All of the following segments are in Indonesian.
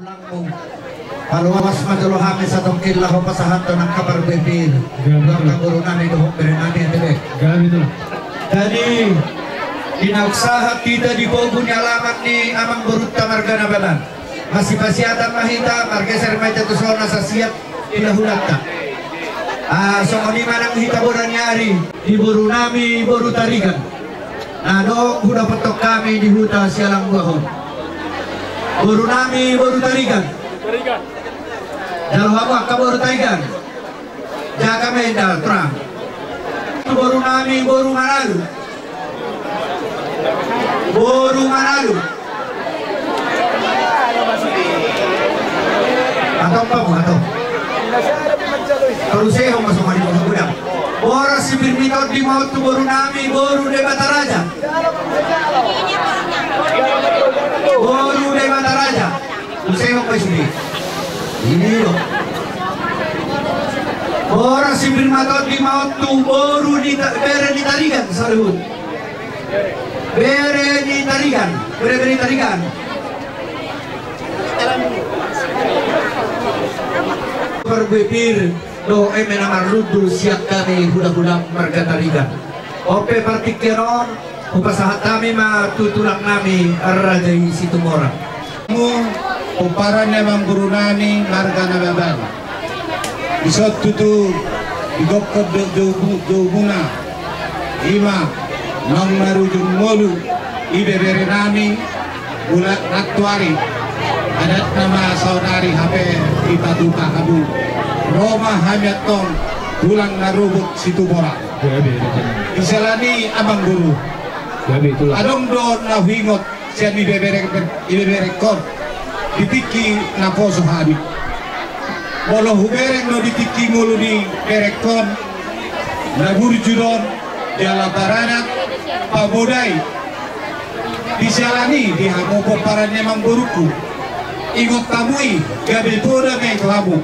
tulangmo. Paluwas maduluhami sa tungkil laho pasahat to ng kabar bebir. Ang kaguro namin doon pero namin ito eh. Grabe ito. Jadi inauksahat kita di bogun ni alamat ni amang burut tamarga na balan. Masih pasiatan mahita margeser may tatusona sa siap ilahulat ta. Ah, so kani manang hita boran nyari di buru nami buru tarigan. Nah, doon huda patok kami di huta sialang buahon. Buru nami buru tarigan. Dalam apa kabur tarigan? Jaga medal terang. Boru nami boru manalu. Boru manalu. Atau apa bu atau? Kalau saya masuk mari masuk gudang. Bora si Birmito di mau tu boru nami boru de Bataraja. Boru de Bataraja. Kalau saya mau sini. Ini loh. Orang si Birmatot di maut tu baru di bere di tarigan salud. Bere di tarigan, bere bere di tarigan. Berbibir do eme nama rudu siap kami budak-budak marga tarigan. Ope partikeron upasahat kami ma tutulang nami arrajai situ morang. Mu umparannya mamburunani marga nababan. Isot tutu igokko doguna ima nang marujun molu ibe bere nami ula naktuari adat nama saudari hape ipatuka abu Roma hamiatong tulang narubut situ bora Grabe ito. isalani abang guru Grabe ito lang. adong do na hingot siya ni bebere ibebere kon ditiki na poso habi bolo hubereng no ditiki ngulu di berekon na burjudon jala baranat pabodai. Disalani di hamopo paranya mangburuku ingot tamui gabi boda me kelabu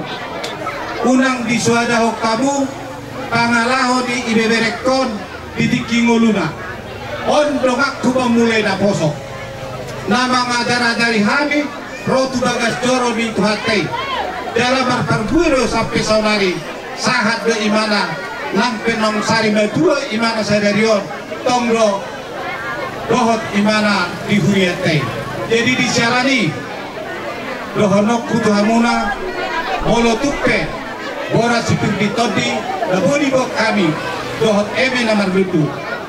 unang disuadaho kamu pangalaho di ibeberekon ditiki nguluna on dongak ku mulai na posok nama ngajar dari hami rotu bagas joro di tuhatai dalam marparbuiro sampai saunari sahat de imana. Lampe nong sari dua imana sadarion tongro dohot imana di huriatai jadi disiarani dohonok kutuhamuna bolo tuppe bora sipir di todi na bodi bok kami. Dohot eme namar lutu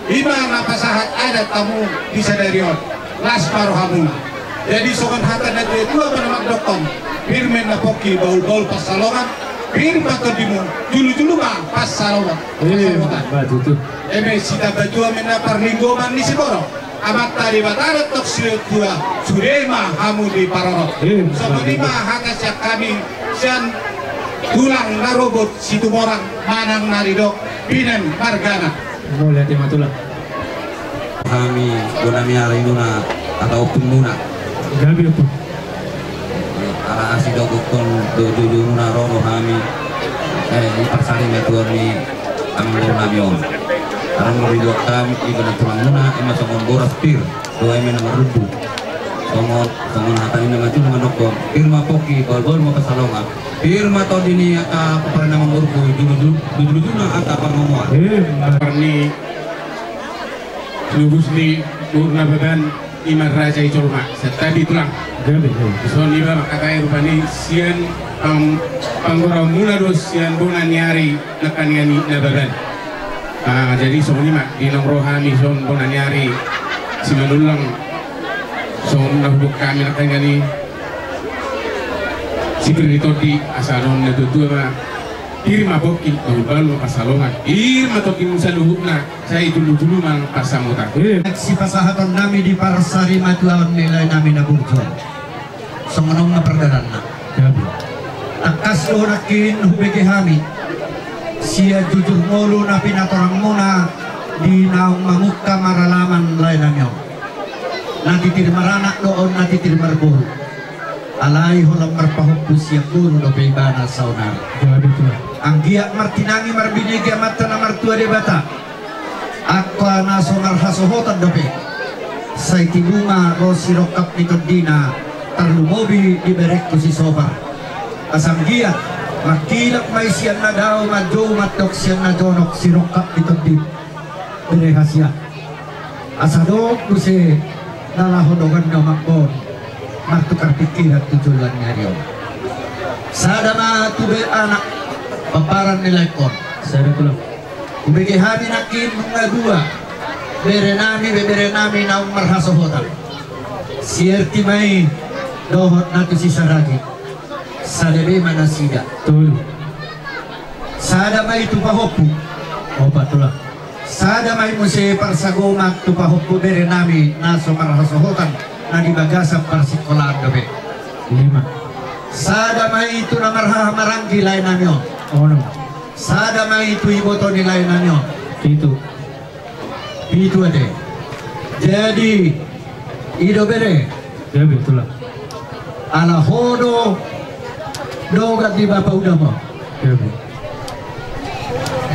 Ima napasahat ada tamu di sadarion las hamuna jadi sokan hata na dua dua menamak dokon firmen na poki baul baul pas salongan firma todimu julu julu ma pas salongan Eh, batu eme sita bajua mena parlinggoman ni siboro amat tadi batara tok tua surema hamu di paroro. Lima haka siap kami sian tulang narobot situ morang manang naridok binen margana Yang matulah. kami gunami hari nuna atau pemuna Grabe ito. ala asi do gukon do do do nuna rono kami eh ini persali metuan ni ang lo nami on arang mo ridwa kami iba na tulang nuna ima songon boras pir do eme na marubu songon songon hatani na matu na doktor firma poki bol bol mo kasalonga firma to dini aka papara na mangurku dulu dulu dulu dulu na aka pangamuan Eh, Karni lubus ni urna badan iman raja icolma tadi tulang. Grabe. so ni ba makatai rupani sian pang panggora mula dos sian bona niari nakaniani na badan ah jadi so ni mak dinong rohani so bona niari si manulang so nahubuk kami nakaniani si Pirito di asalon na tutua Irma boki balu pasalongan. Irma toki musa luhuk na saya dulu dulu mang pasamutan Eh, Si pasahaton nami di parsari matuawan nilai nami na burjon. Semenong na perdadan na. Takas lo hubege hami. Sia jujur mulu na pinatorang muna di naong mamukka maralaman lain namiyo. Natitir maranak doon natitir marburu. Alay holang marpahukbu siya guru no beibana saunar. Grabe ito lang. Ang giyak martinangi marbinigi mata na martua de bata. Ako na songar hasohotan dobe. Sa itibunga ro sirokap ni Tondina terlumobi di berek si sobar asam giat makilak may siyan na daw madyo matok siyan na jonok sirokap itong di bere hasya asadok ko si nalahodogan na makbon martukar pikiran tujuan niya riyo sada ma tube anak paparan nila ikon Sada ko lang. Kubigi hami nakin mga dua. Bere nami bebere nami na marhasohotan Sierti may dohot nato si Saragi Sa lebe manasida Tulo. Sada may tupahopu Opat tulang. Sada may muse parsagomak tupahopu bere nami naso marhasohotan Na dibagasan parsikolaan gabi Lima. Sada may ito na marhamaranggi lain namyo Ono. Sada may ito iboto nilay namyo Pito. Itu ade. Jadi ido bere Gabi tulang. ala hodo dogat di bapa udama. Gabi.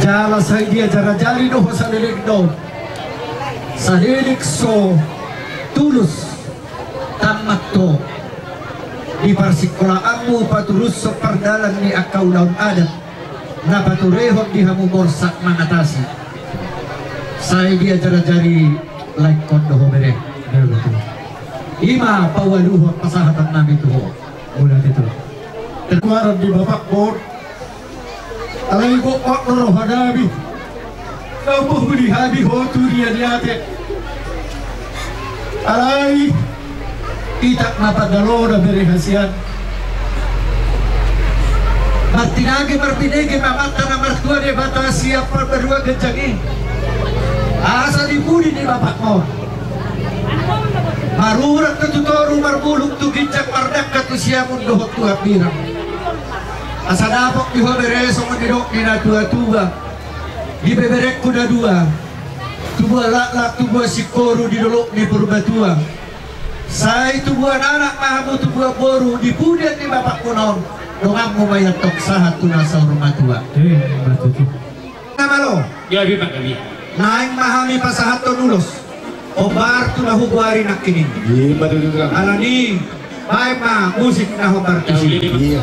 Jala sai dia jara jali do sa lilik do. Sa lilik so tulus tamat to di parsikolaanmu paturus so pardalan ni akau laun adat na paturehot di hamu borsak saya dia jara jari like kondo ho bere Gabi tulang. ima pawaluhot pasahatan namin tuho Mula dito. Terkuarap di bapak bor Pak roh hadabi Kau po budi hadi ho turian yate Alay Itak napadalo na berihasian Martinage martinege mamata na martua de bata siap berdua genjangi Asa dipudi di bapak mo Marurat na tutoru marbulok tu ginjak mardak ka tu siya mong dohot tu hapirang. Asa dapok di bereso mo nidok ni na tua-tua. Di beberek ko na dua. Tubuha laklak tubuha si koru di dolok ni purbatua. Say tubuha anak mahamu tubuha boru di pudian ni bapak kunon. Dongam mo mayatok sahat tu nasa rumah tua. Eh. Nama lo, Gabi pak gabi. naing mahami pasahat to nulos. Obar tu na hubwari na kining. Iya, betul juga. Alani, baik ma musik na hobar tu Iya,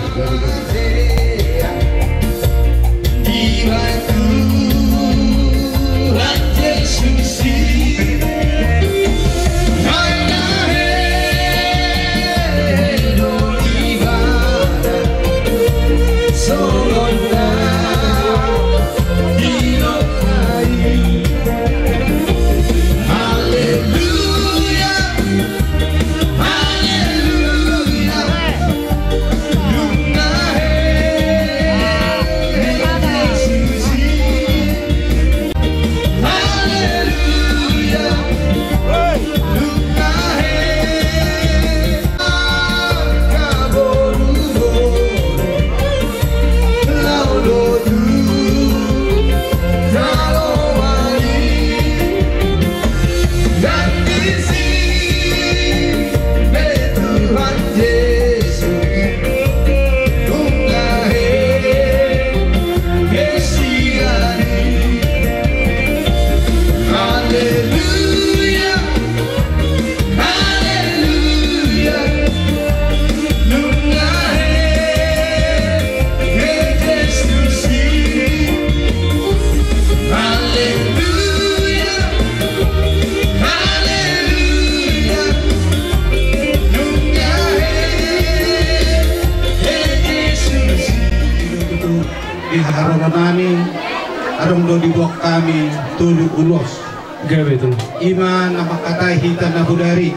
harum do di bok kami tulu ulos Gabi tulang. iman na makatay hita na budari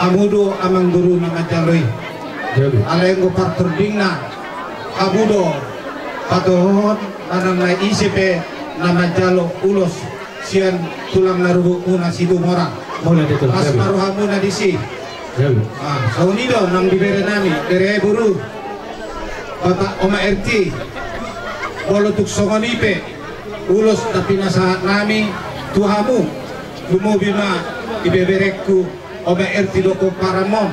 amudo amang guru na majaloy Gabi. alay ko parturding na amudo patuhon anang na majalo ulos siyan tulang narubo una si dumora Mula dito. mas Gabi. maruhamu na disi Gabi. Ah, sa unido nang dibere nami dere buru bata oma RT bolo tuk songonipe ulos na pinasahat nami tuhamu lumubi ma ibeberekku oma RT doko paramon.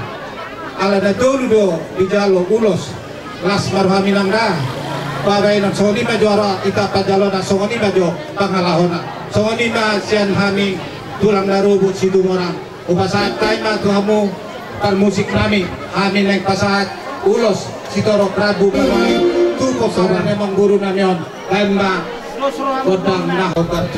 Ala da dolu do di jalo ulos las marhami nangda bagay ng songoni ma juara ita pajalo na songoni ma jo pangalahona. Songoni ma siyan hani tulang narubut si dumorang upasahat tayo ma tuhamu musik kami kami nang ulos si Toro Prabu kami tuko para memang guru namion. Lema kodang na obat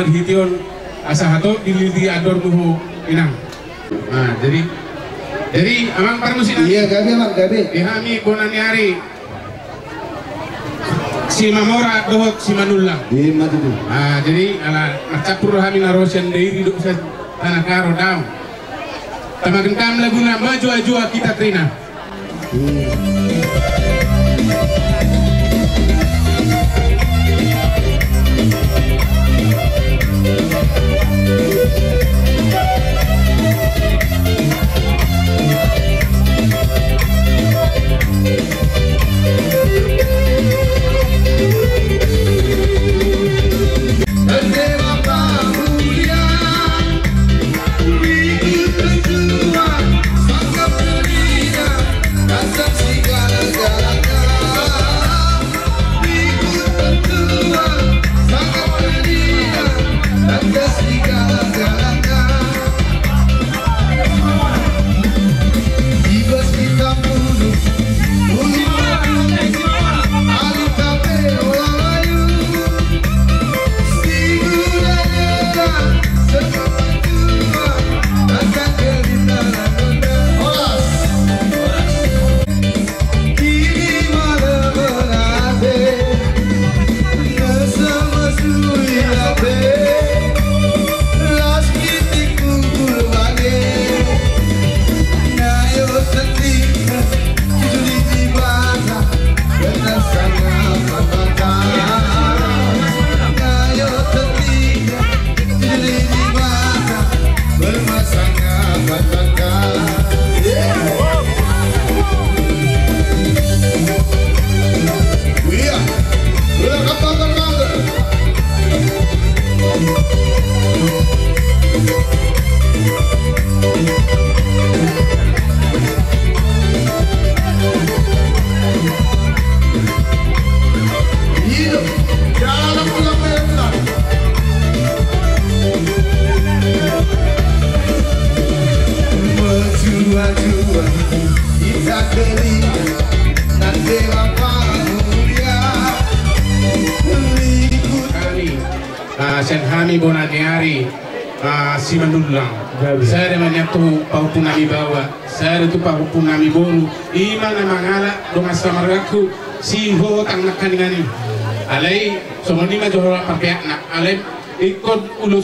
Angge marhition asa hato ador muho inang. Nah jadi jadi amang parmusi iya gabe mak gabe Ihami bonani hari si Mamora dohot si Manulang. di mati tu Ah, jadi ala macapur kami narosian dari hidup sa tanah karo daw. Tamagentam laguna maju ajua kita trina. Kami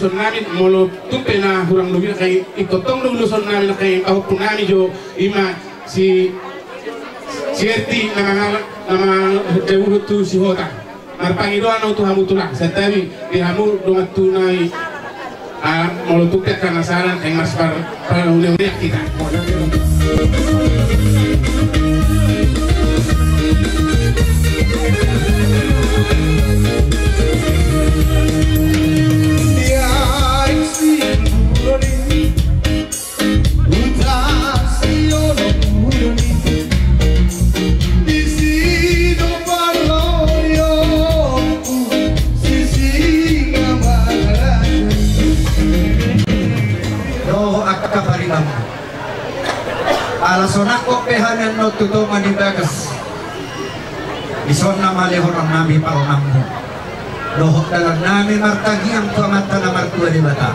ulusan nami molo tupe na hurang lubi kay ikut tong do ulusan nami kay paupun nami jo ima si Sierti nama nama dewu tu si hota. Marpangido ano tu hamu tulang. Setabi di hamu dongat tunai ah molutuk tek karena saran yang mas par par kita. No tuto manibagas. Ison na malehon ang nami paunang mo. Dohok dalam nami martagi ang tuamata na martua di bata.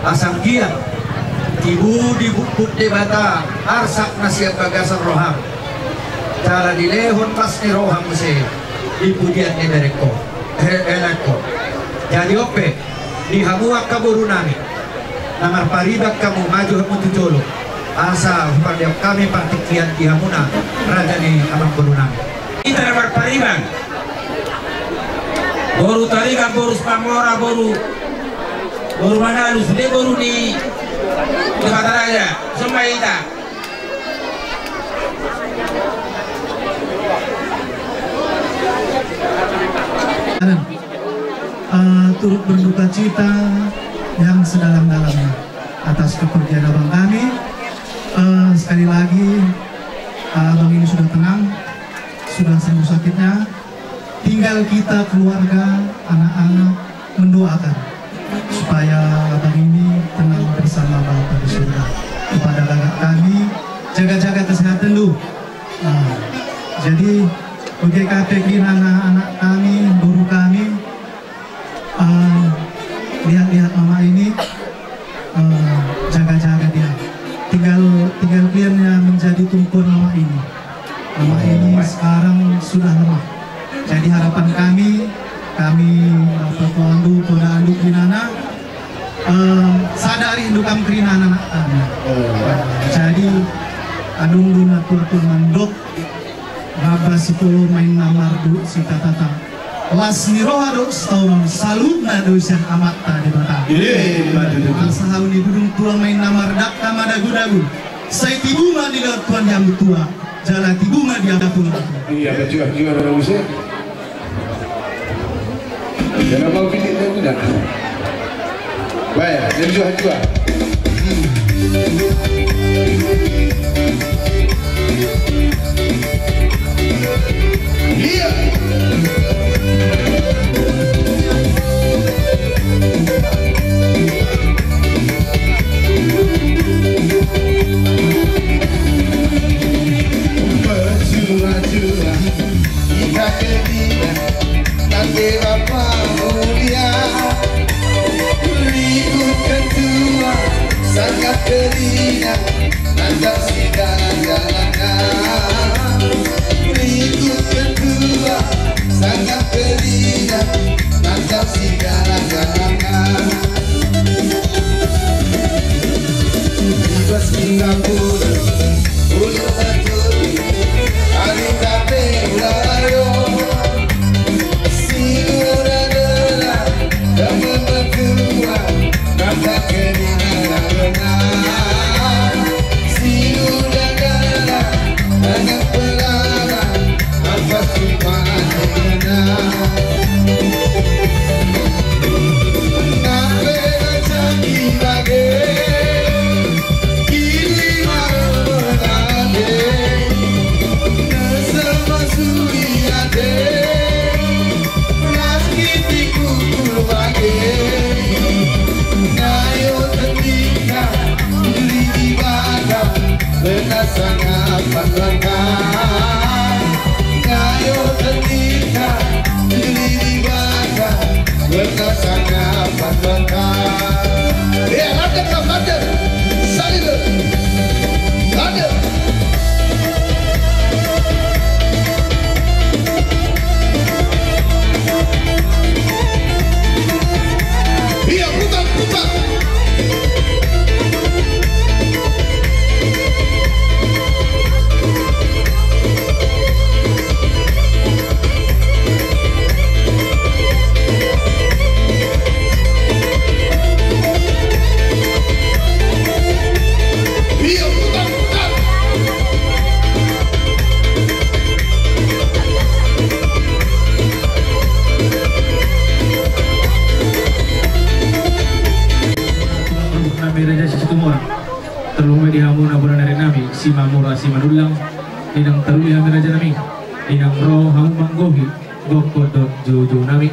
Asang giyan, tibu di bukut di bata, arsak na siya bagasan roham. Cara dilehon pas ni roham si ipudian ni mereko. Eh, eleko. Jadi ope, dihamuak kaburu nami. Namar paribak kamu maju hamu tujolo. Asa pada kami partikian dihamuna raja ni amang buru nami. Kita dapat pariban. Boru tarikan, boru spamora, boru boru manalus, ini boru di di Mataraja, semua kita. Uh, turut berduka cita yang sedalam-dalamnya atas kepergian abang kami. Uh, sekali lagi uh, ini sudah tenang, sudah sembuh sakitnya. Tinggal kita keluarga, anak-anak mendoakan supaya abang ini tenang bersama Bapa di surga. Kepada kakak kami, jaga-jaga Singapore Inang teruli hami Raja nami. Inang roh hamu manggohi Goko dot juju nami.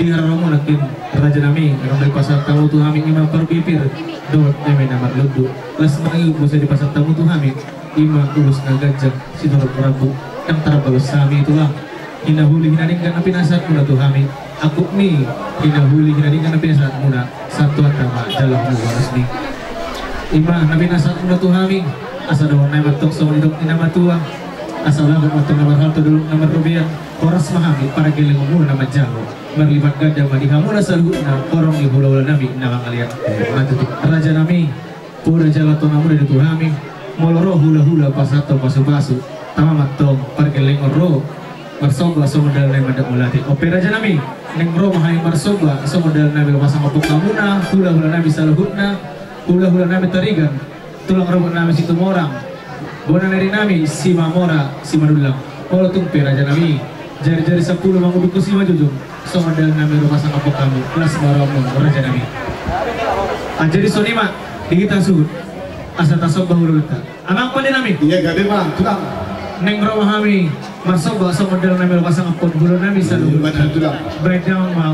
Di haramu nakin Raja nami Inang dari pasar tamu tu hami Ima perbipir Dot eme namar ludu Las mangi Musa di pasar tamu tu hami Ima urus nagajak Si Nurul Prabu Yang terbagus sami itulah hinahuli hinadingkan na pinasat muna tuhami aku mi. Hinahuli hinadingkan na pinasat muna satu atama jalan mu resmi. Ima na pinasat muna tuhami asa dawan na matok sa ulidok ni namatua asa lagot matok na marhalto dulu na marubian oras mahami para giling umur na majalo merlibat gada madihamuna sa luhut na korong ni hula-hula nami na mangalian matutup raja nami pura jalato namu dari tuhami moloro hula-hula pasato pasu-pasu tama matong pargeleng ro marsoba so modal na madak mulati opera aja nami neng ro mahai marsoba so modal na pasang opok namuna hula-hula nami saluhutna hula-hula nami tarigan tulang robot nami situ morang bona dari nami si mamora si madulang Kalau tung pera aja nami. Jari-jari sepuluh manguduk si majujung so modal nami ro pasang opok kamu kelas baromo raja nami. Anjari sonima di kita suhut asa tasok bahulu leta amang pada nami. Iya gabe bang, tulang. neng rohami marsoba so model nami pasang apot bulu nami salu Badan tulang. bedang ma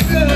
Let's go!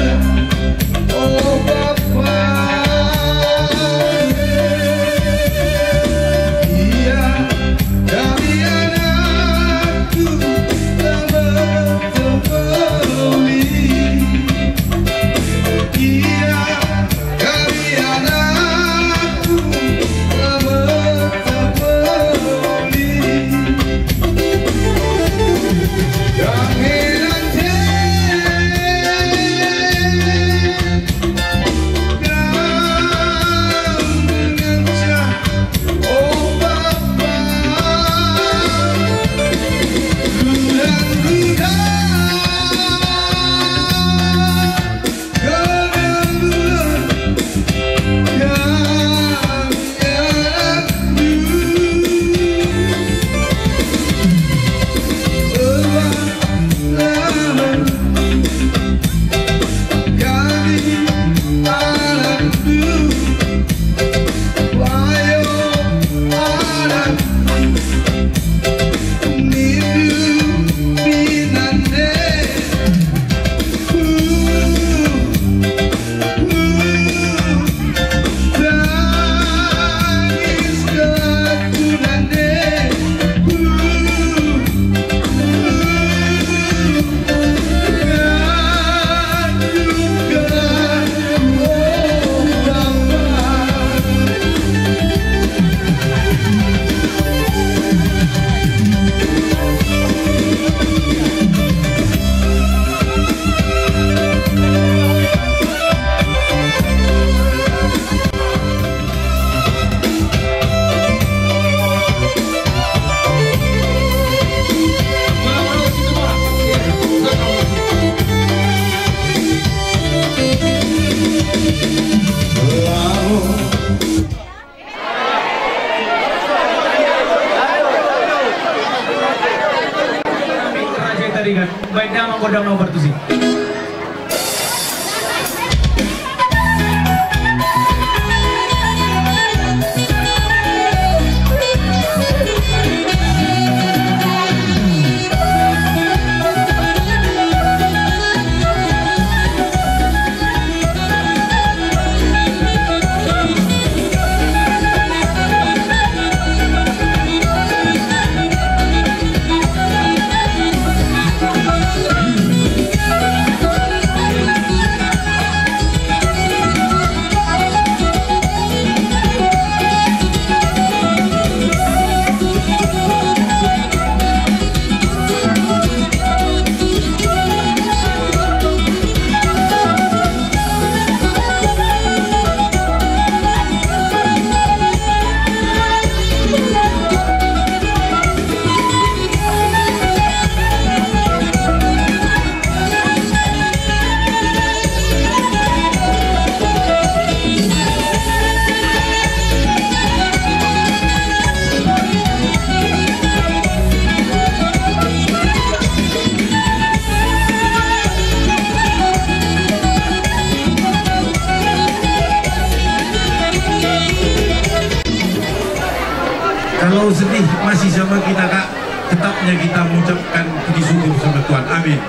Kalau sedih masih sama kita kak, tetapnya kita mengucapkan puji syukur sama Tuhan. Amin.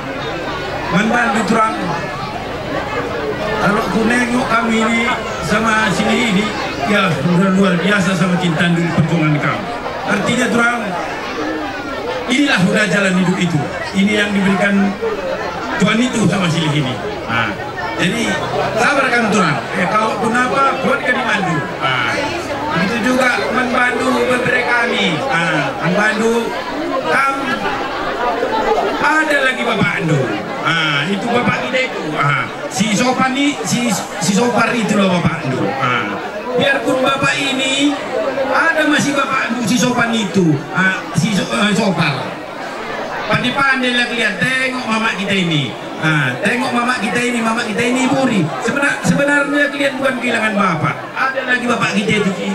Manban terang. Kalau aku nengok kami ini sama sini ini, ya luar luar biasa sama cinta dulu perjuangan kau. Artinya terang, inilah udah jalan hidup itu. Ini yang diberikan Tuhan itu sama sini ini. Nah, jadi sabar kan terang. Eh, kalau kenapa kuatkan di mandu. Nah, juga membantu beberapa kami. Ah, membantu kam ada lagi Bapak Ando. Ah, itu Bapak kita itu. Ah, si Sopan ini, si si Sopar itu loh Bapak Ando. Ah, biarpun Bapak ini ada masih Bapak si Sopan itu. Ah, si so, uh, Sopar. Pandai-pandai lah lihat tengok mama kita ini. Ah, tengok mama kita ini, mama kita ini buri. Sebenar, sebenarnya kalian bukan kehilangan bapak. Ada lagi bapak kita itu si.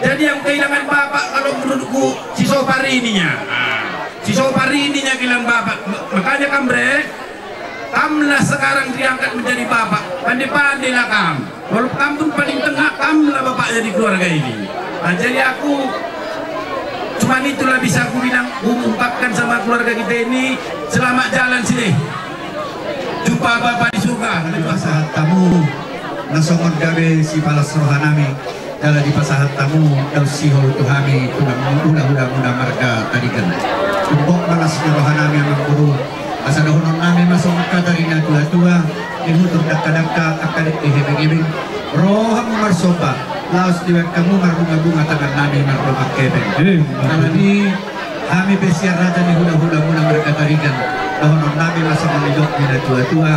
Jadi yang kehilangan bapak kalau menurutku si Sopar ininya. Si Sopar ininya kehilangan bapak. Makanya kambre, kamlah sekarang diangkat menjadi bapak. Pandai-pandai lah kam. Walaupun kamu paling tengah, kamlah bapak jadi keluarga ini. Nah, jadi aku Cuman itulah bisa aku bilang, aku sama keluarga kita ini selamat jalan sini. Jumpa Bapak di surga. Di pasahat tamu nasongon gabe si palas rohanami. Dala di pasahat tamu dal sihol tuhami tunang udah udah udah marga tadikan. Umbok malas ni rohanami ang guru. Asa dahonon nami masong katarina tua tua. Inutur dakka-dakka akalit ihibing-ibing roham marsopa laos diwek kamu marbunga-bunga tangan nami marbunga kebeng Nalani kami besiar raja ni hula-hula muna mereka tarikan Dahonon nami masa menidok nila tua-tua.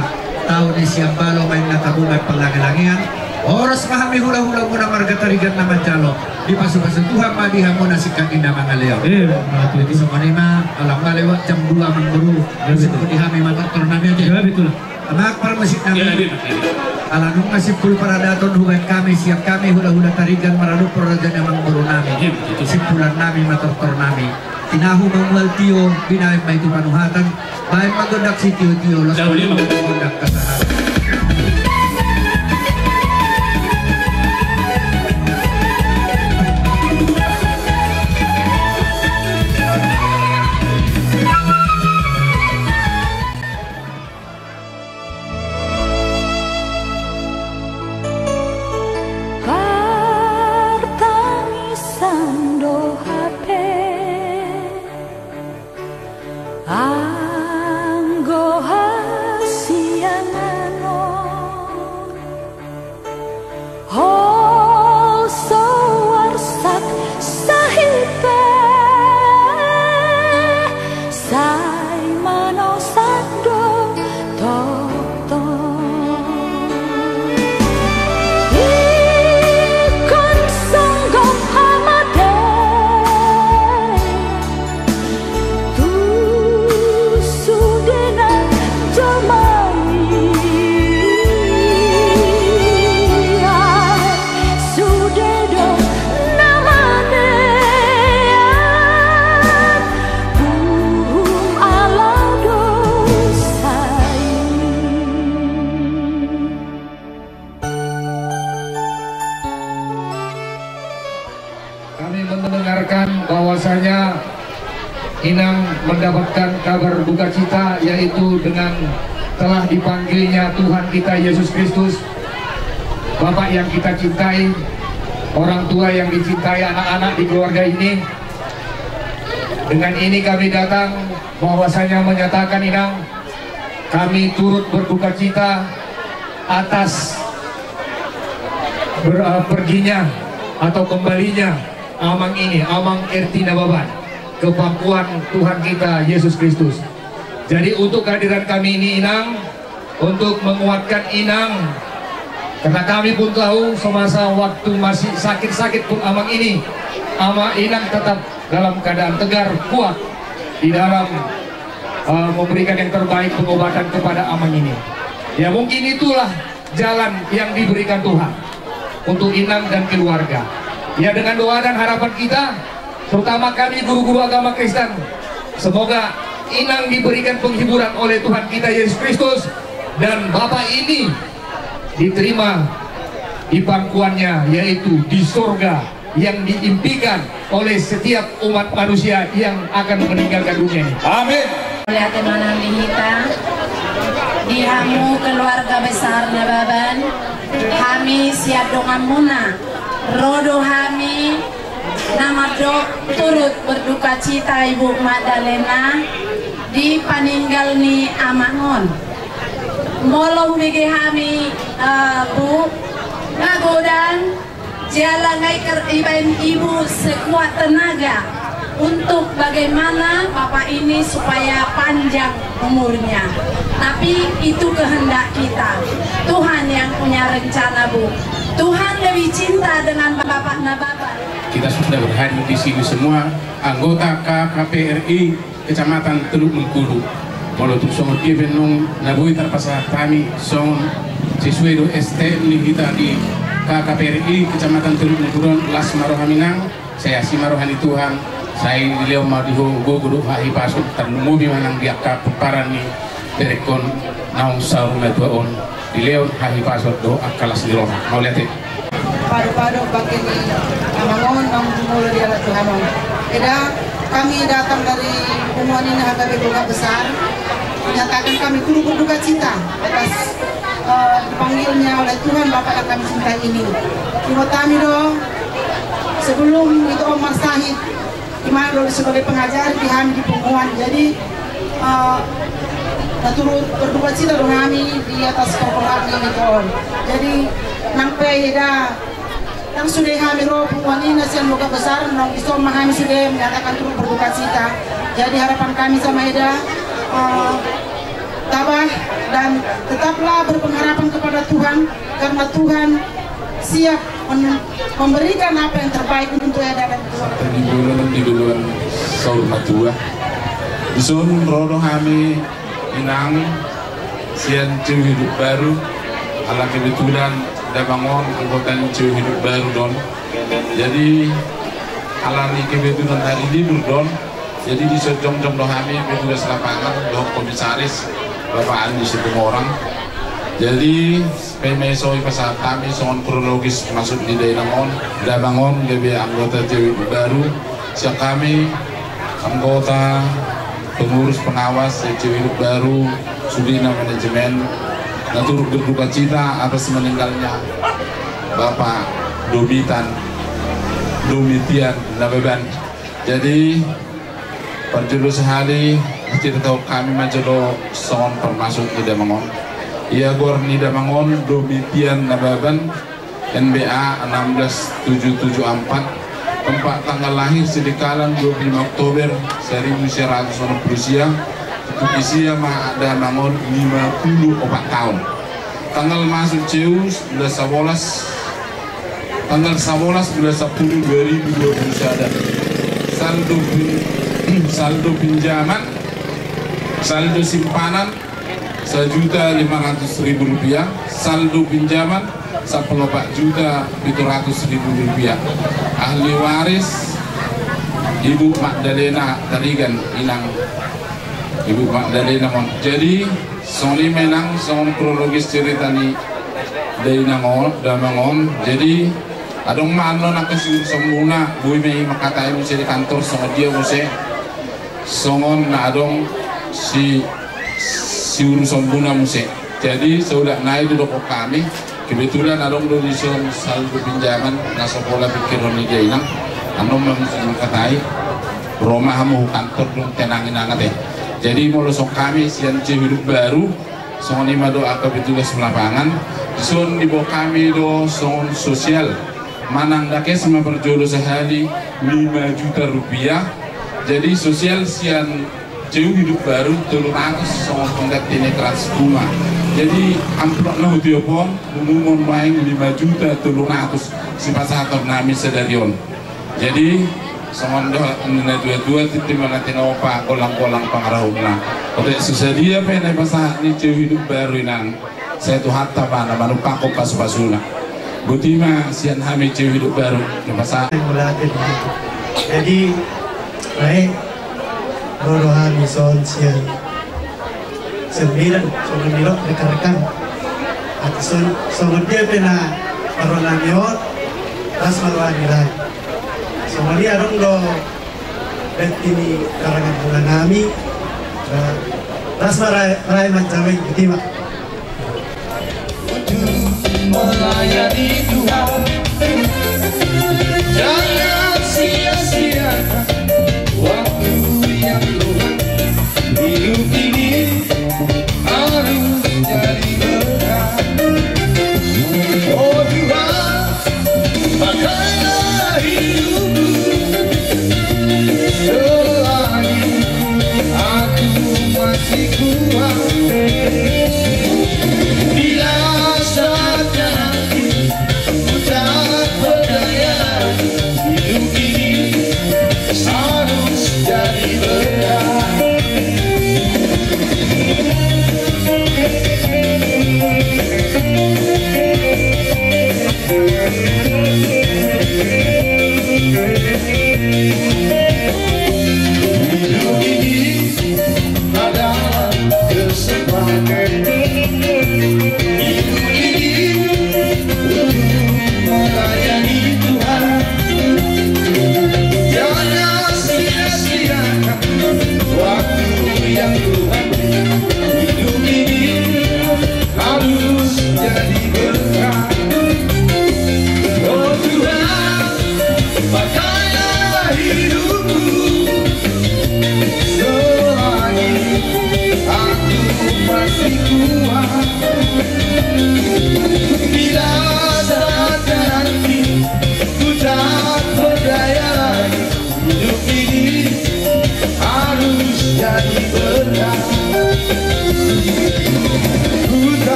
Tahu ni siang balo main natabungan panglangilangian Oras kami hula-hula muna marga tarigan naman jalo. Di pasu-pasu Tuhan madiha muna si kang indah mga leo Eh, Ratu Jadi semua ma Alam malewat jam 2 mengguru Besok di kami mata nami aja. Ya betul. Anak par masjid nami Ya, dia. Alanung masih pul para daton huwag kami siap kami hula-hula tarigan maradu peraja namang guru nami. Ya, betul. simpulan nami matortor nami. Tinahu mamual tiyo binayag may tupanuhatan bahay magundak si tiyo tiyo los Mang. magundak kasahan mendapatkan kabar duka cita yaitu dengan telah dipanggilnya Tuhan kita Yesus Kristus. Bapak yang kita cintai orang tua yang dicintai anak-anak di keluarga ini. Dengan ini kami datang bahwasanya menyatakan Inang kami turut berduka cita atas uh, perginya atau kembalinya Amang ini, Amang Ertina Baban ke pangkuan Tuhan kita Yesus Kristus. Jadi untuk kehadiran kami ini Inang untuk menguatkan Inang karena kami pun tahu semasa waktu masih sakit-sakit pun Amang ini Ama Inang tetap dalam keadaan tegar, kuat di dalam uh, memberikan yang terbaik pengobatan kepada Amang ini. Ya mungkin itulah jalan yang diberikan Tuhan untuk Inang dan keluarga. Ya dengan doa dan harapan kita, terutama kami guru-guru agama Kristen, semoga Inang diberikan penghiburan oleh Tuhan kita Yesus Kristus dan Bapak ini diterima di pangkuannya yaitu di surga yang diimpikan oleh setiap umat manusia yang akan meninggalkan dunia ini. Amin. Lihat mana kita di hamu keluarga besar Nababan kami siap doa muna rodo kami nama dok turut berduka cita Ibu Magdalena di paninggal ni Amangon molong bigi kami uh, Bu ngagodan jalan ngaiker iban ibu sekuat tenaga untuk bagaimana Bapak ini supaya panjang umurnya. Tapi itu kehendak kita. Tuhan yang punya rencana, Bu. Tuhan lebih cinta dengan Bapak Nababan. Kita sudah berhadir di sini semua. Anggota KKPRI Kecamatan Teluk Mengkudu. Walau tu songon kiben nung nabui terpasah kami songon sesuai do ST ni kita di KKPRI Kecamatan Teluk Mengkudu Las Marohaminang. Saya si Marohani Tuhan. Saya beliau mau diho go go hahi pasuk tan mumi manang dia ka paran ni. Berekon naung saru na on. Beliau hahi pasuk do akalas di mau lihat Padu-padu bagi ni amangon ang mulu di alat Tuhan. Keda kami datang dari umuan ini HKB Bunga Besar menyatakan kami turut berduka cita atas uh, dipanggilnya oleh Tuhan Bapak yang kami cintai ini. Cuma kami dong sebelum itu Om Mas Sahid gimana dulu sebagai pengajar di kami di Punguan jadi uh, turut berduka cita dong kami di atas korporat ini jadi nang peda yang sudah kami roh Punguan ini nasian moga besar nang iso kami sudah menyatakan turut berduka cita jadi harapan kami sama Eda uh, tabah dan tetaplah berpengharapan kepada Tuhan karena Tuhan siap memberikan apa yang terbaik untuk Eda dan keluarga. Di bulan Saul Matua. Dusun Rodo kami inang sian hidup baru ala kebetulan dabangon kebuatan cew hidup baru don. Jadi ala ni kebetulan hari libur don. Jadi di sejong jong do kami petugas lapangan do komisaris Bapak Andi orang jadi PMSO pasal kami soal kronologis masuk di Dainamon, Dabangon, gabi anggota Dewi baru. Siap kami anggota pengurus pengawas Dewi baru, Sudina manajemen, turut berduka cita atas meninggalnya Bapak Dobitan, Domitian Nabeban. Jadi perjulu sehari kita tahu kami majelo son termasuk di Dabangon ia gor nida mangon domitian nababan NBA 16774 tempat tanggal lahir sedikalan 25 Oktober 1960 siang untuk usia mah ada mangon 54 tahun. Tanggal masuk Ceus 11 tanggal 11 bulan 10 2020 ada. Saldo saldo pinjaman saldo simpanan sejuta lima ratus ribu rupiah. Saldo pinjaman sepuluh juta itu ratus ribu rupiah. Ahli waris ibu Magdalena Tarigan Inang ibu Magdalena mon jadi soni menang son kronologis cerita ni dari nangon damangon jadi adong mano nak kasih sembuna bui mei makatai mesti di kantor sama dia mesti songon na adong si si urusan buna musik. Jadi sudah naik dulu ke kami. Kebetulan adong do dison saldo pinjaman na sekolah pikiran ni dia inang. Ano mengkatai rumah kamu kantor dong tenangin angat ya. Jadi mau sok kami sian hidup baru songon lima do akal petugas lapangan son di bawah kami do songon sosial. Manang dake sama berjodoh sehari 5 juta rupiah. Jadi sosial sian jauh hidup baru telur ratus sama penggat ini keras bunga. Jadi amplop nah dia pun umum main 5 juta telur ratus si pasator nami sedarion. Jadi sama dah nina dua dua titik mana tina opa kolang kolang pengarahum lah oke susah dia pengen pasah ni hidup baru inang saya tuh hatta mana manu pako pas pasuna Butima sian hami jauh hidup baru ni pasah jadi baik Roro Hami Son siang sembilan sembilan rekan-rekan. Atau son son dia pena Roro Namiot Ras Marwani Lai Somalia dong lo bet ini karangan bulan nami. Rasma rai mancaweng ketima melayani Tuhan. Jangan sia-siakan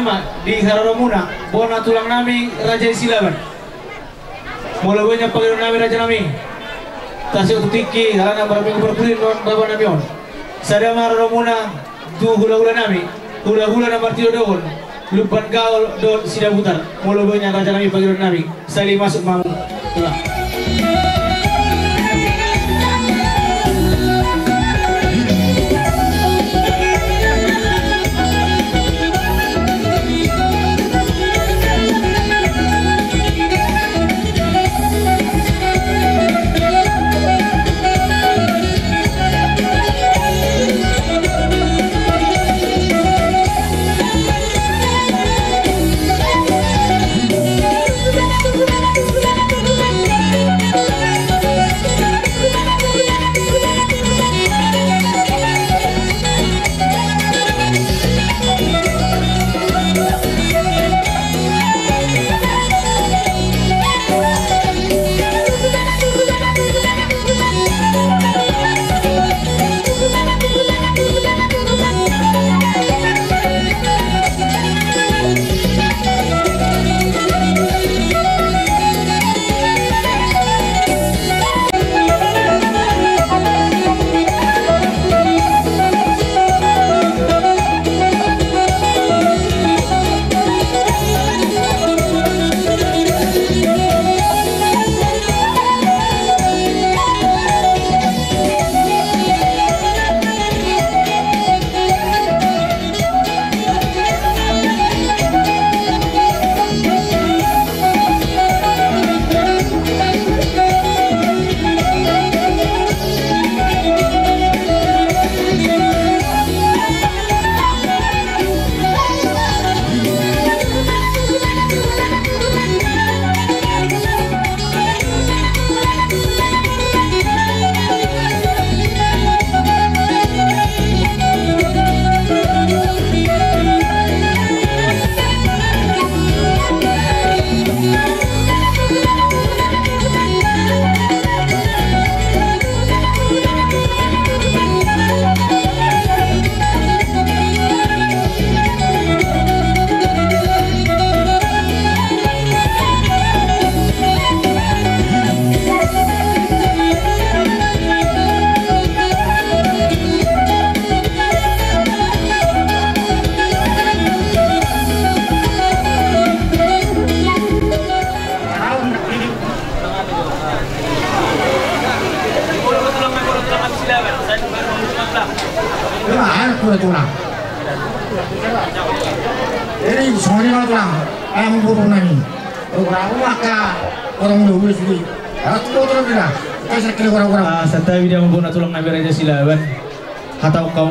haima di Hararomuna bona tulang nami Raja Silaban. Mulai banyak pagino nami Raja nami. Tasik tutiki halana barabing berkulin non baba nami on. Sada Hararomuna tu hula-hula nami. Hula-hula na martiro doon. Lupan gaul do sida putar. Mulai banyak Raja nami pagino nami. Sali masuk mamu. Tulang.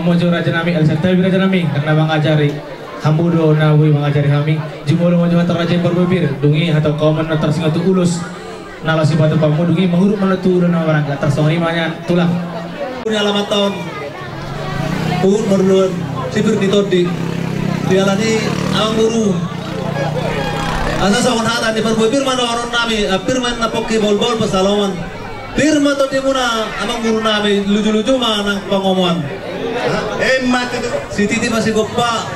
Mau raja nami, al santai raja nami karena bang ajari. Hambudo nawi mengajari kami Jumolo maju hantar raja berbibir Dungi atau singa tu ulus Nala si batu pamu dungi menguruk mana tu dan orang gak tersongi mana tulang. Punya alamat tahun. Uhud merluan Sipir di todi. Dialani awang guru. Asa sawan hatan di perbu Firman orang nami Firman na poki bol bol pasalawan Firman todi muna Amang guru nami Luju-luju mana pangomuan Emat itu. Si Titi masih gopa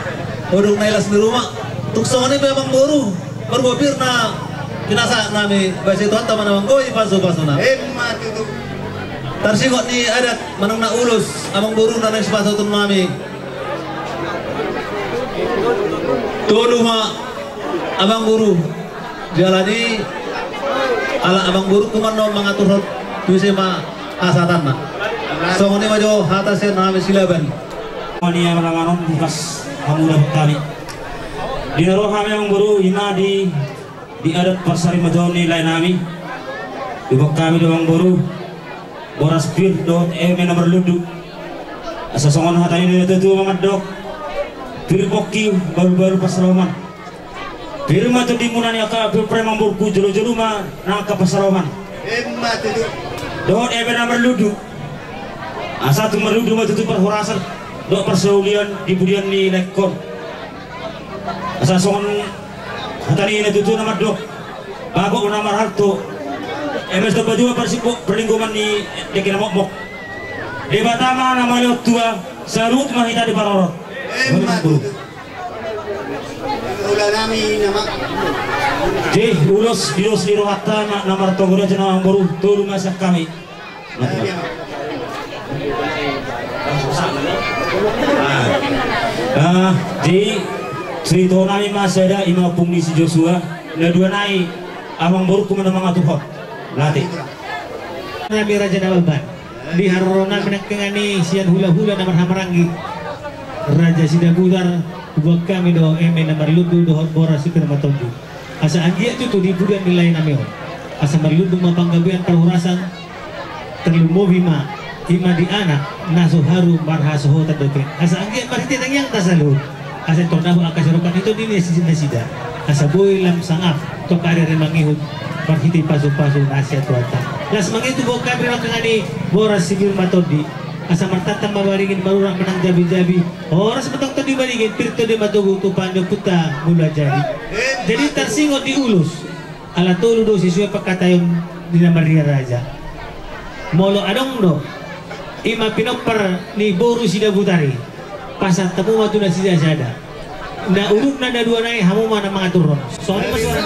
Odong nailas di rumah. Tukso ini memang guru Perbu na Kinasa nami Basi Tuhan taman amang goy Pasu-pasu na Emat itu. Tarsikot ni adat manang na ulus. Amang burung na nang sepasa tun mami. Tulu ma abang guru. Jalani ala abang guru kumano mga turot tuise ma kasatan na. So ni majo hata se nami silaban. Mania malanganon bukas hamudah kami. Di roh kami yang guru ina di di adat pasari majoni lain nami. Di kami doang guru boras pir do eme nomor ludu. Asa songon hatani ni tu mga dok. Pir bokki baru baru pasroman pir ma tu dimunan ya ka pir premang burku jero ma na ka pasroman emma tu eme nomor ludu. Asa tu meludu ma tu perhorasan do persaulian di budian ni lekon asa songon hatani ni tu nama dok. Bago nama harto. MS dapat juga persibuk perlingkungan di dekina mok di Batama nama lihat tua sarut mahita di Parorot Ulah nami nama. Di ulos rohata na nama togora jena baru tolu masa kami Ah, di cerita nami masih ada imam pungli si Joshua. Na dua nai amang baru kumana mga tuhok latih Nabi Raja Nawaban di Harona menekengani sian hula-hula namar hamarangi Raja Sidabular buat kami do eme namar ludu do bora sikir matombu asa anggia itu di budan nilai nameo asa marludu mapanggabian perhurasan terlumobi ma ima di anak naso haru marhaso hota doke asa anggia mariti nang yang tasalu asa tornahu akasarukan itu dini sida sida asa boy lam sangap to kare remangihud marhiti pasu-pasu nasya tuata. Las mangitu kabri na kangani boras sigir matodi. Asa martata mabaringin marurang menang jabi-jabi. Oras betong to dibaringin pirto di matugu tupando puta mula jadi. Jadi tersingot di ulus. Ala tulu do siswa pakatayon di Maria Raja. Molo adong do ima pinopper ni boru sida butari. Pasat tapu matu na sida sada na uruk na dua nai hamu mana mga turun. Soalnya masuara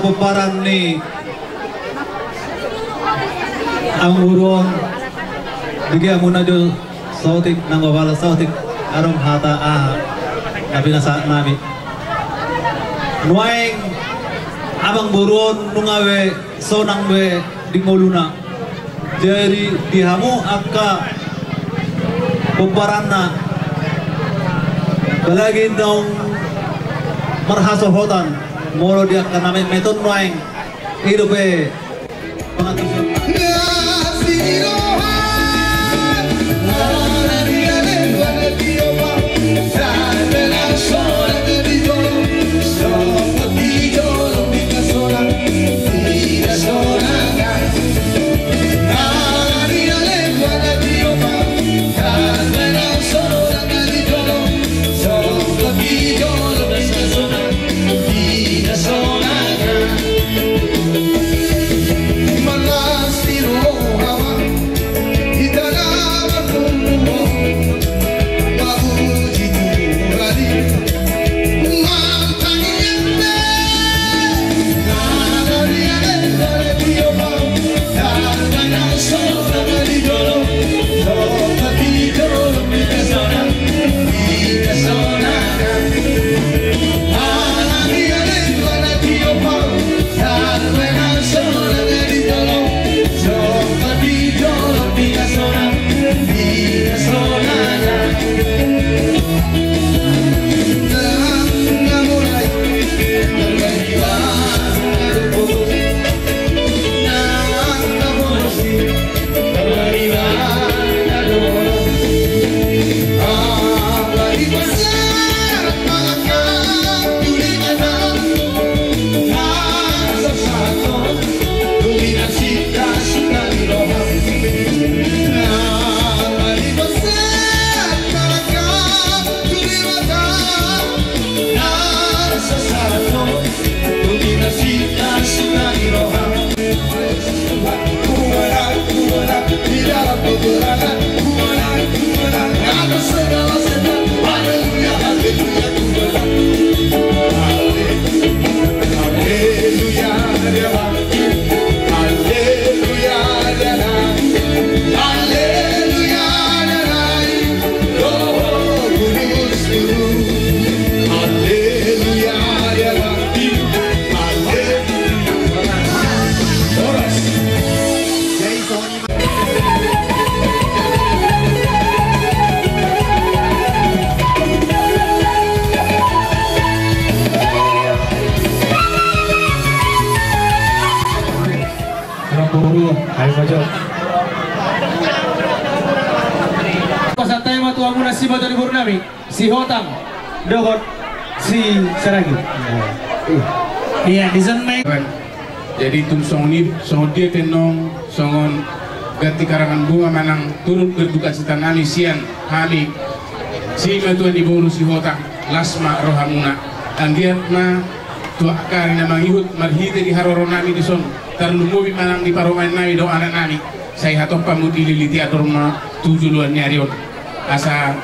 akapaparan ni. Ang urong bigyan muna do sautik ng wawala sautik. Arong hata ah na binasa nami nuaing abang buron nungawe sonang we di moluna jadi dihamu akka peparana balagi dong marhaso moro dia kaname meton nuaing hidupe si Bato ni Burnami, si Hotang, Dogot, si Saragi. Iya, di sana Jadi tum song ni song dia tenong songon ganti karangan bunga manang turut berduka cita nami sian kami si matuan di buru si hota lasma rohamuna. Anggiat na tua akar na mangihut marhite di haroro nami di son tarlumubi manang di paroman nami do anak nami saya hatong pamuti liliti ator ma tujuluan nyarion asa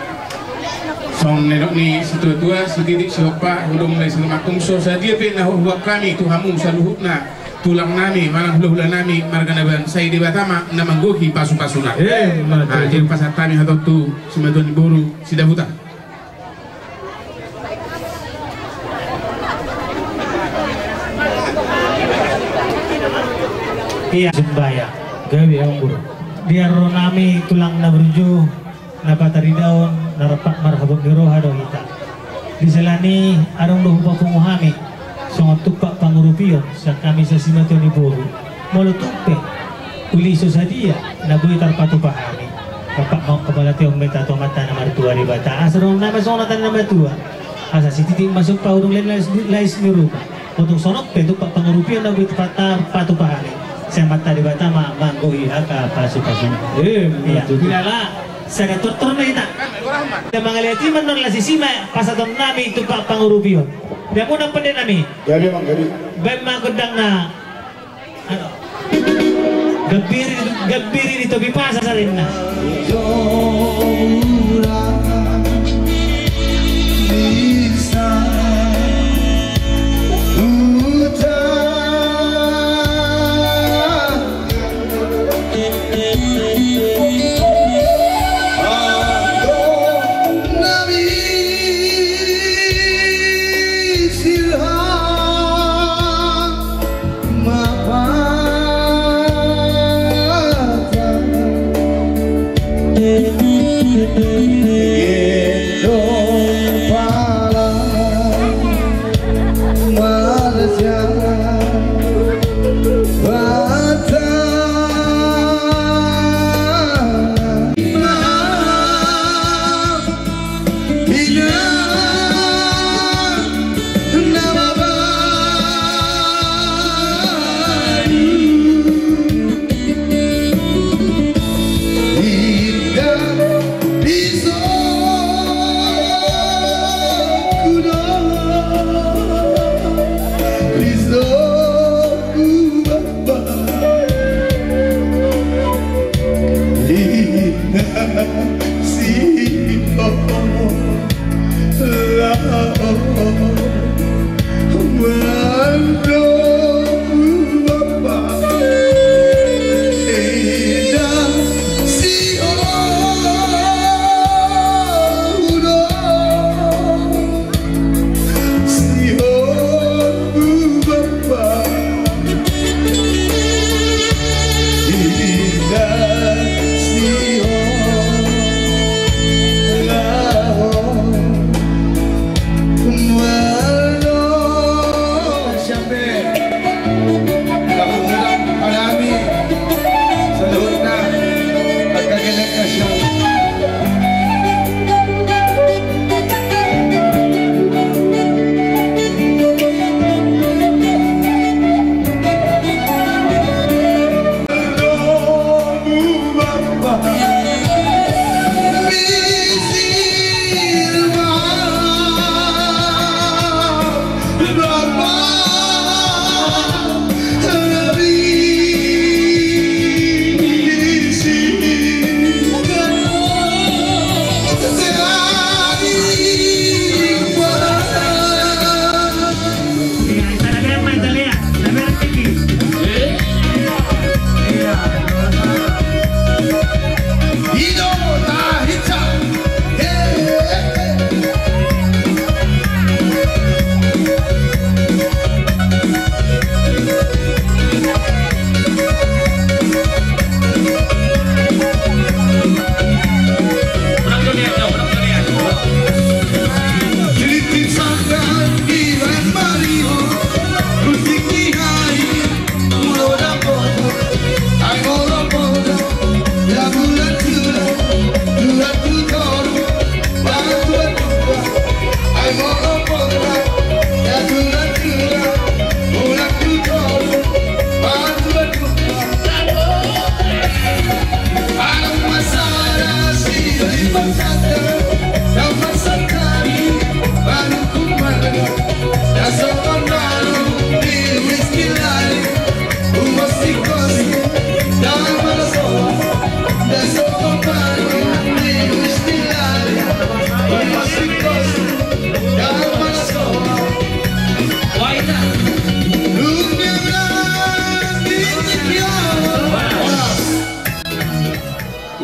song nenok ni si tua tua si titik si hopa hudong mulai selamakung so sa dia pe na huwak kami tuhamu sa luhut na tulang nami malang hula-hula nami marganaban saya di batama na manggohi pasu-pasuna Eh, nah, jadi pasat kami hatot tu si madon boru si dabuta Iya, Jembaya. Gawi ang buru. Biar nami tulang na berju, na patari daun, na rapat marhabag ni roha do kita. Di selani arong do hupa pumuhami, songot tupak pangurupiyon sa kami sa simato ni buru. Molo tupe, uliso sa dia, na buhi tarpatu pahami. Kapak mau kabalati ang meta to mata na martua di bata. Asarong nama sonatan na martua. Asa si titing masuk pa udong lain lais ni rupa. Untuk sonok pe tupak pangurupiyon na buhi pata patu pahami sa mata di bata ma manggohi haka pasu pasu eh iya bilala sa tortor na ita sa mga letiman nun la sisima pasadong nami ito pa pangurubiyo Dia mo nang pandin nami. Gabi mang gabi. Baik magundang na ano gabiri gabiri dito bipasa sa rin na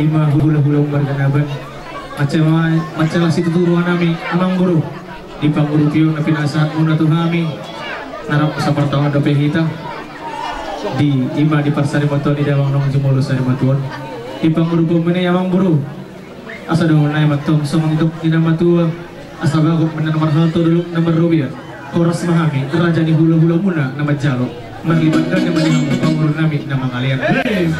ima hula-hula barkanaban macama macala situturuan nami amang guru di pangguru kieu na pinasaan muna tu nami narap dope hitam di ima di pasar moto di dawang nong jumulo sa matuan di pangguru po muna amang guru asa daw na matong sumang dok di nama tua asa bago menan nomor satu dulu nomor rubiah koras mahami raja di hula-hula muna nama jalo. Melibatkan yang mendengar pangguru nami nama kalian hey,